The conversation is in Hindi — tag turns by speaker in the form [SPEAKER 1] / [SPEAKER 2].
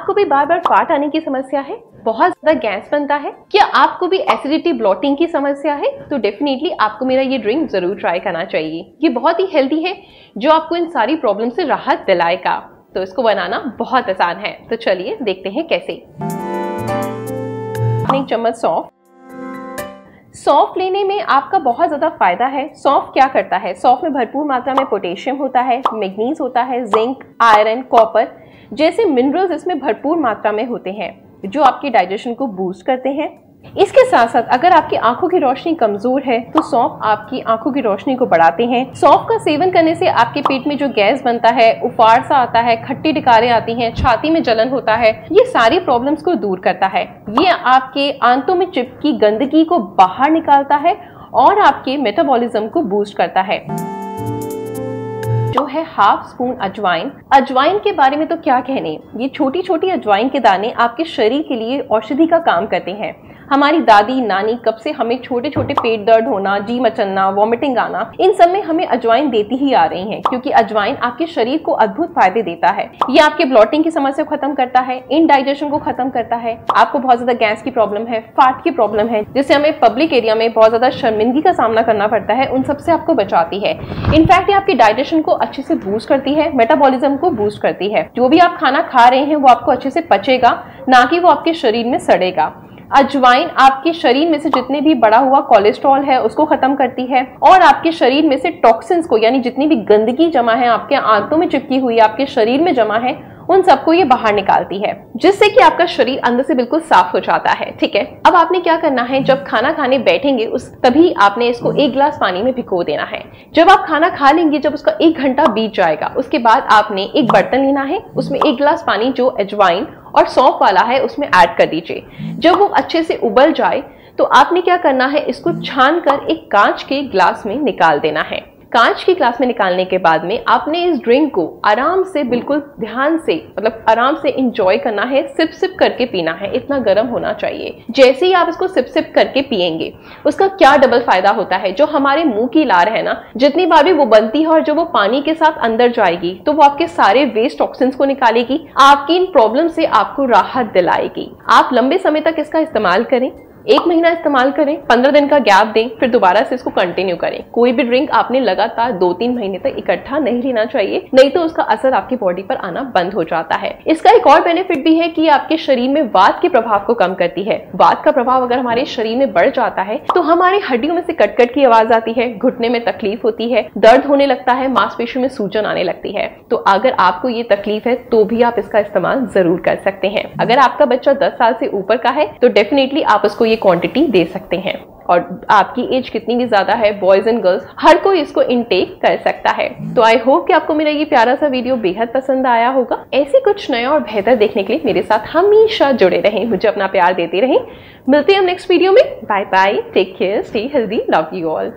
[SPEAKER 1] आपको भी बार बार फाट आने की समस्या है? बहुत ज़्यादा गैस बनता है? क्या आपको भी एसिडिटी ब्लॉटिंग की समस्या है? तो डेफिनेटली आपको मेरा ये ड्रिंक ज़रूर ट्राई करना चाहिए। ये बहुत ही हेल्दी है, जो आपको इन सारी प्रॉब्लम से राहत दिलाएगा। तो इसको बनाना बहुत आसान है। तो चलिए देखते हैं कैसे। एक चम्मच सौंफ सौंफ लेने में आपका बहुत ज़्यादा फ़ायदा है। सौंफ क्या करता है? सौंफ में भरपूर मात्रा में पोटेशियम होता है मैग्नीज होता है जिंक आयरन कॉपर जैसे मिनरल्स इसमें भरपूर मात्रा में होते हैं, जो आपके डाइजेशन को बूस्ट करते हैं। इसके साथ साथ अगर आपकी आँखों की रोशनी कमज़ोर है तो सौंफ आपकी आँखों की रोशनी को बढ़ाते हैं। सौंफ का सेवन करने से आपके पेट में जो गैस बनता है उफाड़ सा आता है, खट्टी डिकारे आती हैं, छाती में जलन होता है, ये सारी प्रॉब्लम्स को दूर करता है। ये आपके आंतों में चिपकी गंदगी को बाहर निकालता है और आपके मेटाबॉलिज्म को बूस्ट करता है। जो है हाफ़ स्पून अजवाइन अजवाइन के बारे में तो क्या कहने? ये छोटी छोटी अजवाइन के दाने आपके शरीर के लिए औषधि का काम करते हैं। हमारी दादी, नानी, कब से हमें छोटे छोटे पेट दर्द होना, जी मचलना वॉमिटिंग आना, इन सब में हमें अजवाइन देती ही आ रही है, क्योंकि अजवाइन आपके शरीर को अद्भुत फ़ायदे देता है। ये आपके ब्लॉटिंग की समस्या को खत्म करता है इनडाइजेशन को खत्म करता है, आपको बहुत ज़्यादा गैस की प्रॉब्लम है फाट की प्रॉब्लम है, जिससे हमें पब्लिक एरिया में बहुत ज़्यादा शर्मिंदगी का सामना करना पड़ता है, उन सबसे आपको बचाती है। इनफैक्ट ये आपकी डाइजेशन को अच्छे से बूस्ट करती है मेटाबॉलिज्म को बूस्ट करती है। जो भी आप खाना खा रहे हैं, वो आपको अच्छे से पचेगा, ना कि वो आपके शरीर में सड़ेगा। अजवाइन आपके शरीर में से जितने भी बड़ा हुआ कोलेस्ट्रॉल है, उसको खत्म करती है और आपके शरीर में से टॉक्सिन्स को, यानी जितनी भी गंदगी जमा है, आपके आंतों में चिपकी हुई, आपके शरीर में जमा है उन सबको ये बाहर निकालती है, जिससे कि आपका शरीर अंदर से बिल्कुल साफ़ हो जाता है, ठीक है? अब आपने क्या करना है, जब खाना खाने बैठेंगे, उस तभी आपने इसको एक गिलास पानी में भिगो देना है। जब आप खाना खा लेंगे, जब उसका एक घंटा बीत जाएगा, उसके बाद आपने एक बर्तन लेना है, उसमें एक गिलास पानी जो अजवाइन और सौंफ वाला है, उसमें ऐड कर दीजिए। जब वो अच्छे से उबल जाए तो आपने क्या करना है, इसको छान कर एक कांच के ग्लास में निकाल देना है। कांच की ग्लास में निकालने के बाद में आपने इस ड्रिंक को आराम से, बिल्कुल ध्यान से मतलब आराम से इंजॉय करना है सिप सिप करके पीना है। इतना गर्म होना चाहिए। जैसे ही आप इसको सिप सिप करके पियेंगे, उसका क्या डबल फ़ायदा होता है? जो हमारे मुँह की लार है ना, जितनी बार भी वो बनती है और जो वो पानी के साथ अंदर जाएगी तो वो आपके सारे वेस्ट टॉक्सिन्स को निकालेगी, आपकी इन प्रॉब्लम से आपको राहत दिलाएगी। आप लंबे समय तक इसका इस्तेमाल करें। एक महीना इस्तेमाल करें, पंद्रह दिन का गैप दें, फिर दोबारा से इसको कंटिन्यू करें। कोई भी ड्रिंक आपने लगातार दो तीन महीने तक इकट्ठा नहीं लेना चाहिए, नहीं तो उसका असर आपकी बॉडी पर आना बंद हो जाता है। इसका एक और बेनिफिट भी है कि आपके शरीर में वात के प्रभाव को कम करती है। वात का प्रभाव अगर हमारे शरीर में बढ़ जाता है तो हमारी हड्डियों में से कटकट की आवाज़ आती है, घुटने में तकलीफ़ होती है, दर्द होने लगता है, मांसपेशियों में सूजन आने लगती है। तो अगर आपको ये तकलीफ़ है तो भी आप इसका इस्तेमाल ज़रूर कर सकते हैं। अगर आपका बच्चा दस साल से ऊपर का है तो डेफिनेटली आप उसको ये क्वांटिटी दे सकते हैं। और आपकी एज कितनी भी ज़्यादा है बॉयज़ एंड गर्ल्स हर कोई इसको इनटेक कर सकता है। तो आई होप कि आपको मेरा ये प्यारा सा वीडियो बेहद पसंद आया होगा। ऐसे कुछ नया और बेहतर देखने के लिए मेरे साथ हमेशा जुड़े रहें। मुझे अपना प्यार देते रहें। मिलते हैं हम नेक्स्ट वीडियो में। Bye bye take care stay healthy love you all